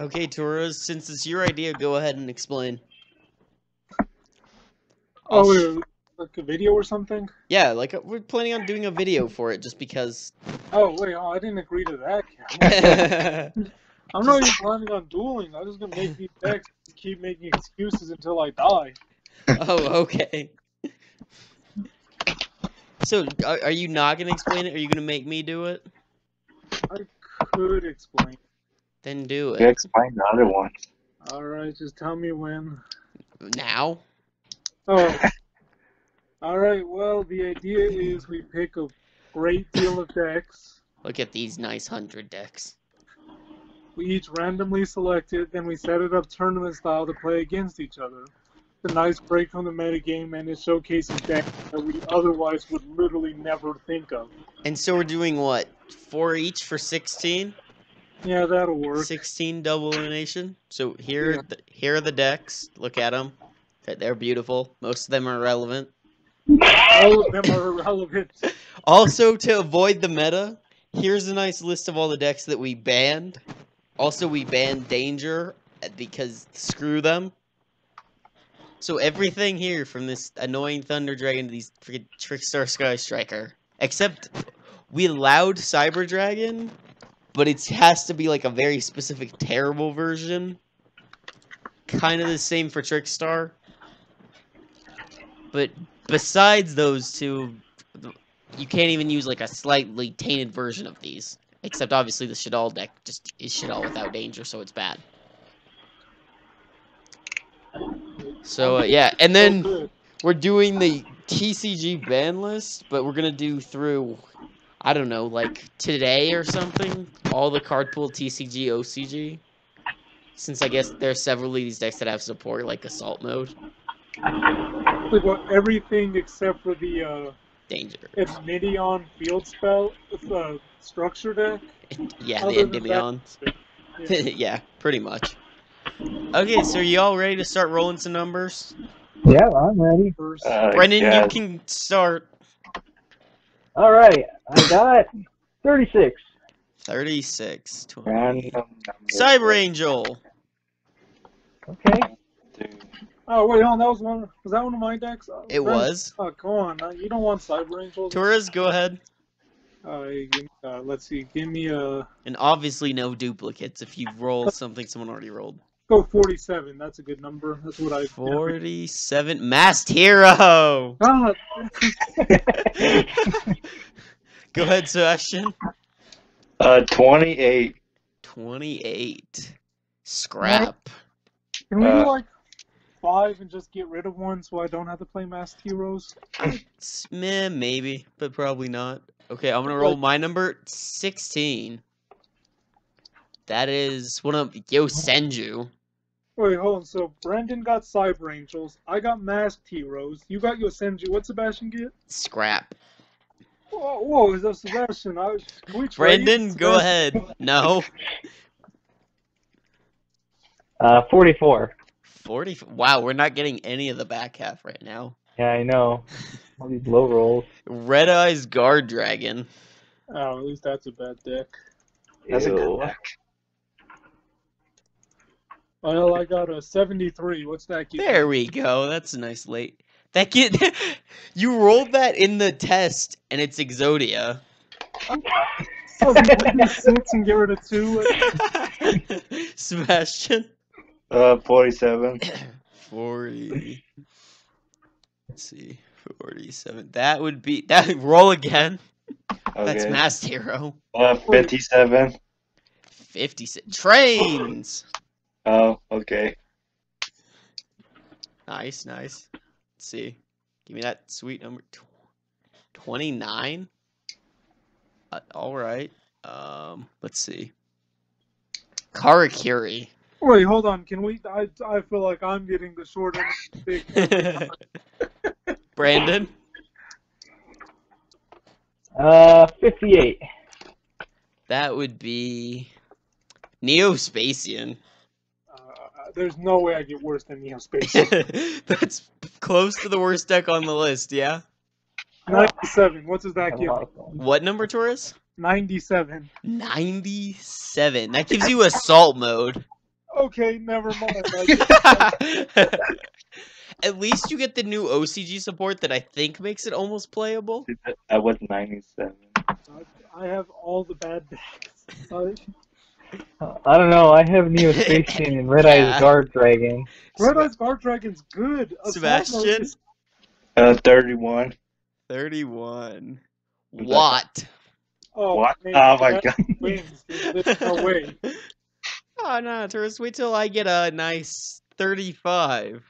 Okay, Torres, since it's your idea, go ahead and explain. Oh, wait, like a video or something? Yeah, like uh, we're planning on doing a video for it just because. Oh, wait, oh, I didn't agree to that. I'm not even planning on dueling. I'm just gonna make these decks and keep making excuses until I die. oh, okay. So, are, are you not gonna explain it? Are you gonna make me do it? I could explain. Then do You it explain the other one. Alright, just tell me when. now. Oh. Alright, well, the idea is we pick a great deal of decks. Look at these nice hundred decks. We each randomly select it, then we set it up tournament style to play against each other. It's a nice break from the metagame and it showcases decks that we otherwise would literally never think of. And so we're doing what? Four each for sixteen. Yeah, that'll work. 16 double elimination. So here, Yeah. the, here are the decks. Look at them. They're beautiful. Most of them are relevant. All of them are irrelevant. Also, to avoid the meta, here's a nice list of all the decks that we banned. Also, we banned Danger uh, because screw them. So everything here, from this annoying Thunder Dragon to these freaking Trickstar Sky Striker, except we allowed Cyber Dragon, but it has to be like a very specific terrible version. Kind of the same for Trickstar. But besides those two, you can't even use like a slightly tainted version of these. Except obviously the Shaddoll deck just is Shaddoll without danger, so it's bad. So uh, yeah, and then we're doing the TCG ban list, but we're gonna do through, I don't know, like today or something, all the card pool TCG OCG. Since I guess there's several of these decks that have support like assault mode, We got everything except for the uh, danger. Endymion field spell, uh, structure deck. Yeah, the Other than that- Endymion. Yeah. yeah, pretty much. Okay, so are you all ready to start rolling some numbers? Yeah, I'm ready. First, Uh, Brendan, yeah, you can start. All right, I got 36. 36. 20. Cyber Angel. Okay. Dude, oh wait, hold on, that was one. Was that one of my decks? Uh, It Brent- was. Oh, come on, uh, you don't want Cyber Angels. Torres, go ahead. Uh, uh, let's see, give me a And obviously no duplicates if you roll something someone already rolled. Go 47. That's a good number. That's what I. 47. Masked Hero! God, Go ahead, Sebastian. Uh, 28. 28. Scrap. can we Uh, do like five and just get rid of one so I don't have to play Masked Heroes? S- Meh, maybe, but probably not. Okay, I'm gonna roll my number 16. That is one of Yosenju. Wait, hold on. So Brendan got Cyber Angels. I got Masked Heroes. You got Yosenju. What Sebastian get? Scrap. Whoa, whoa is that Sebastian? I, can we trade? Brendan, go ahead. No. Uh, 44. 40. Wow, we're not getting any of the back half right now. Yeah, I know. All these low rolls. Red Eyes Guard Dragon. Oh, at least that's a bad deck. That's a good deck. Well, I got a 73. What's that get? There we go. That's a nice late. That kid, you rolled that in the test, and it's Exodia. So six and get rid of two. Sebastian. Uh, 47. 40. Let's see. 47. That would be. That roll again. Okay. That's Okay. Masked Hero. Uh, 57. 56. Trains! Oh, okay. Nice, nice. Let's see. Give me that sweet number. tw- 29? Uh, Alright. Um, let's see. Karakuri. Wait, hold on. Can we? I, I feel like I'm getting the short end of the stick. Brandon. Uh, 58. That would be Neospacian. There's no way I get worse than Neospace. That's close to the worst deck on the list, yeah? 97. What does that give? lot of fun. What number, Torres? 97. 97. That gives you assault mode. Okay, never mind. At least you get the new OCG support that I think makes it almost playable. I was 97. I have all the bad decks. I don't know. I have Neo Spacian and Red Yeah. Eyes Guard Dragon. Red Eyes Guard Dragon's good. Sebastian? is- Uh, 31. 31. that- Watt. Oh, What? man, Oh my that god. Wins. There's no way. Oh no, tourist, wait till I get a nice 35.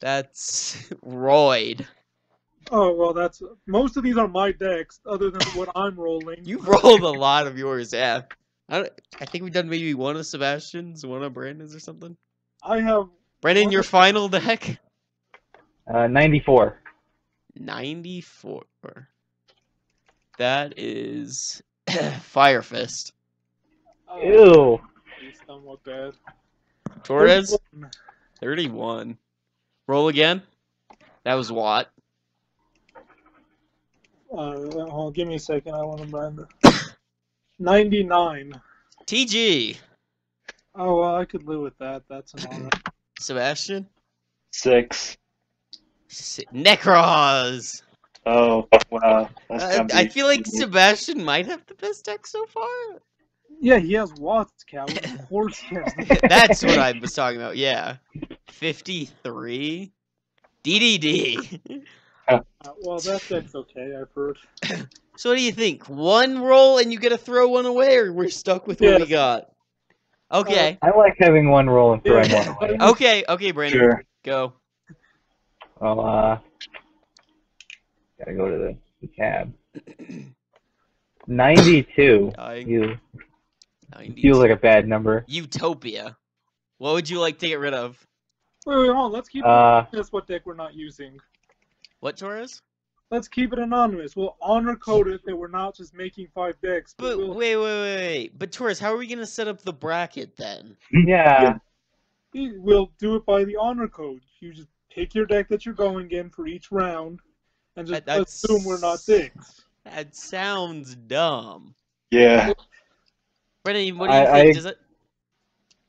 That's Roid. Oh well, that's most of these are my decks, other than what I'm rolling. You've rolled a lot of yours, yeah. I don't, I think we've done maybe one of Sebastian's, one of Brandon's, or something. I have. Brandon, your final deck. Uh, ninety-four. Ninety-four. That is Fire Fist. Ew. Bad. Torres, 31. Roll again. That was Watt. Uh, hold, give me a second. I want to mind. 99. TG. Oh, well, I could live with that. That's an honor. Sebastian? Six. S- Nekroz. Oh, wow. Uh, I feel like Sebastian might have the best deck so far. Yeah, he has Watts count. Horse. That's what I was talking about, yeah. 53? DDD. Uh, well, that deck's okay. I've heard. So what do you think? One roll and you get to throw one away, or we're stuck with what we got? Okay. I like having one roll and throwing Yeah. one away. Okay. Okay, Brandon. Sure. Go. Well, uh, gotta go to the, the tab. 92. Dying. You 92. feels like a bad number. Utopia. What would you like to get rid of? Wait, wait, hold on. Let's keep Uh, it anonymous what deck we're not using. What, Torres? Let's keep it anonymous. We'll honor code it that we're not just making five decks, but, But we'll, wait, wait, wait, wait. But Torres, how are we gonna set up the bracket then? yeah. we'll do it by the honor code. You just pick your deck that you're going in for each round, and just That- assume we're not dicks. That sounds dumb. Yeah. Brandon, what do you I- think? I- Does it?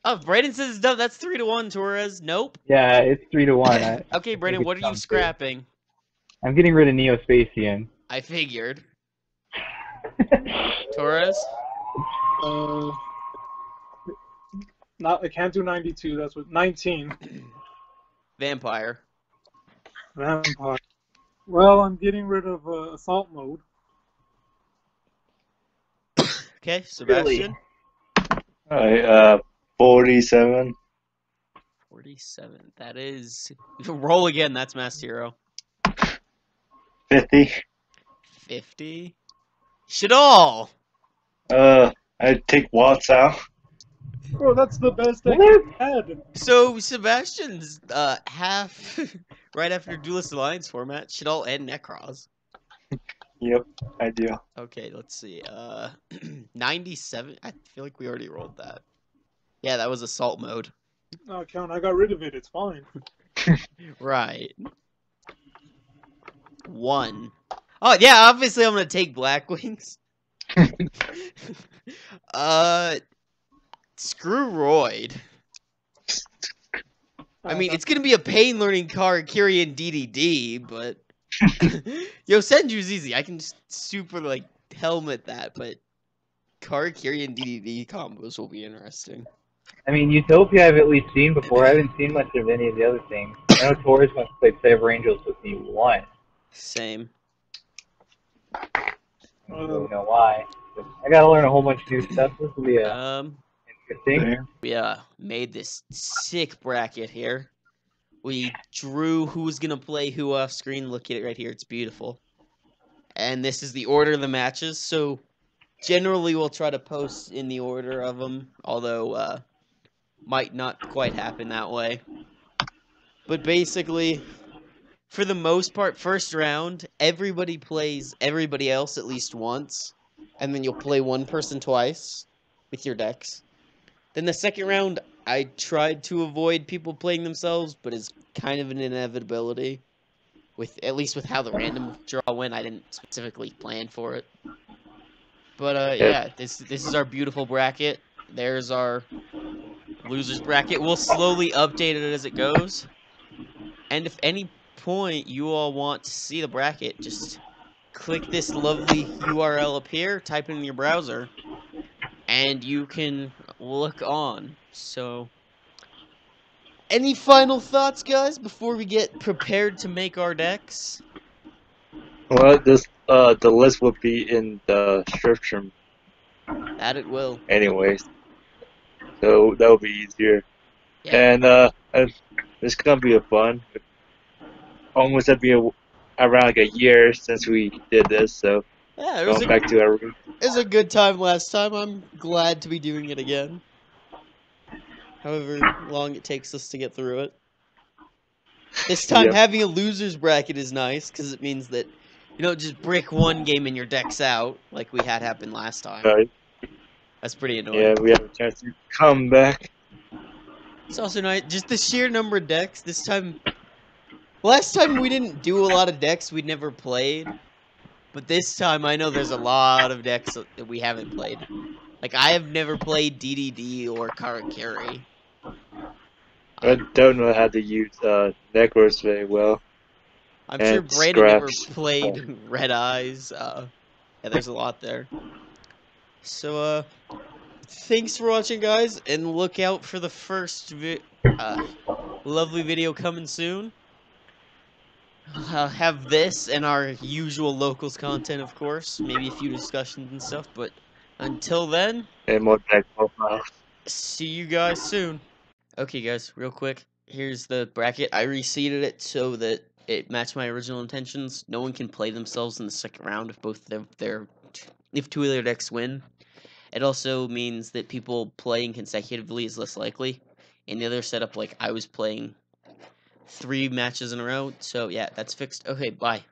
Oh, Brandon says it's dumb. That's three to one. Torres, nope. Yeah, it's 3 to 1. Okay, Brandon, what are you scrapping? too. Scrapping? I'm getting rid of Neo Spacian. I figured. Torres. Uh, not I can't do 92. That's what 19 Vampire. vampire. Well, I'm getting rid of uh, assault mode. Okay, Sebastian. Alright, uh, 47. Forty-seven. That is. Roll again. That's Masked Hero. 50. Fifty. Shaddoll. Uh, I take Watts out. Oh, that's the best deck What? I've had. So Sebastian's uh half right after Duelist Alliance format. Shaddoll and Nekroz. Yep, I do. Okay, let's see. Uh, ninety-seven. I feel like we already rolled that. Yeah, that was assault mode. No, count. I got rid of it. It's fine. Right. One. Oh yeah, obviously I'm gonna take Black Wings. uh, screw Roid. I mean, it's gonna be a pain learning Karakuri and DDD, but Yosenju's easy. I can just super like helmet that, but Karakuri and DDD combos will be interesting. I mean, Utopia I've at least seen before. I haven't seen much of any of the other things. I know Torres once played Cyber Angels with me once. Same. I don't know why. I gotta learn a whole bunch of new stuff. This will be uh, Um, interesting. There. we uh made this sick bracket here. We drew who's gonna play who off screen. Look at it right here; it's beautiful. And this is the order of the matches. So generally, we'll try to post in the order of them, although uh, might not quite happen that way. But basically, for the most part, first round, everybody plays everybody else at least once, and then you'll play one person twice with your decks. Then the second round, I tried to avoid people playing themselves, but it's kind of an inevitability. With at least with how the random draw went, I didn't specifically plan for it. But uh, Yeah. this this is our beautiful bracket. There's our losers bracket. We'll slowly update it as it goes. And if any point you all want to see the bracket, just click this lovely URL up here, type it in your browser, and you can look on. So, any final thoughts, guys, before we get prepared to make our decks? Well, this uh the list will be in the description That it will. anyways, so that will be easier. Yeah. And uh, it's gonna be a fun. Almost been around like a year since we did this, so Yeah, it was, going a, back to our it was a good time last time. I'm glad to be doing it again. However long it takes us to get through it. This time, Yep. having a loser's bracket is nice because it means that you don't just brick one game and your deck's out like we had happen last time. Right? That's pretty annoying. Yeah, we have a chance to come back. It's also nice, just the sheer number of decks. This time, last time we didn't do a lot of decks we'd never played, but this time I know there's a lot of decks that we haven't played. Like I have never played DDD or Karakuri. I don't know how to use uh Nekroz very well. I'm sure and Brandon never played Red Eyes. Uh, yeah, there's a lot there. So, uh, thanks for watching, guys, and look out for the first vi- uh, lovely video coming soon. I'll have this and our usual locals content, of course. Maybe a few discussions and stuff, but until then, And more profiles. see you guys soon. Okay, guys, real quick. Here's the bracket. I reseeded it so that it matched my original intentions. No one can play themselves in the second round if both their, their if two of their decks win. It also means that people playing consecutively is less likely. In the other setup, like I was playing three matches in a row. So yeah, that's fixed. Okay, bye.